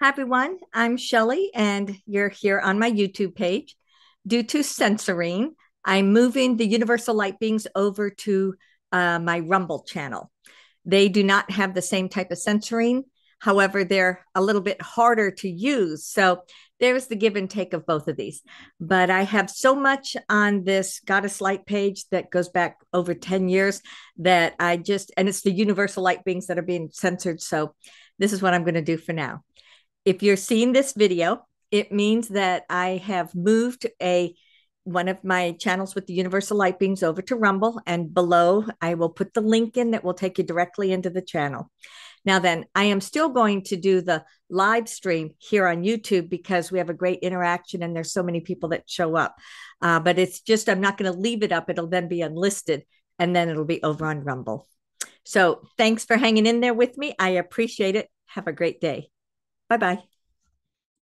Hi, everyone. I'm Shelly, and you're here on my YouTube page. Due to censoring, I'm moving the Universal Light Beings over to uh, my Rumble channel. They do not have the same type of censoring. However, they're a little bit harder to use. So there's the give and take of both of these. But I have so much on this Goddess Light page that goes back over 10 years that I just, and it's the Universal Light Beings that are being censored. So this is what I'm going to do for now. If you're seeing this video, it means that I have moved a one of my channels with the Universal Light Beings over to Rumble, and below I will put the link in that will take you directly into the channel. Now, then, I am still going to do the live stream here on YouTube because we have a great interaction and there's so many people that show up. Uh, but it's just, I'm not going to leave it up. It'll then be unlisted and then it'll be over on Rumble. So thanks for hanging in there with me. I appreciate it. Have a great day. Bye bye.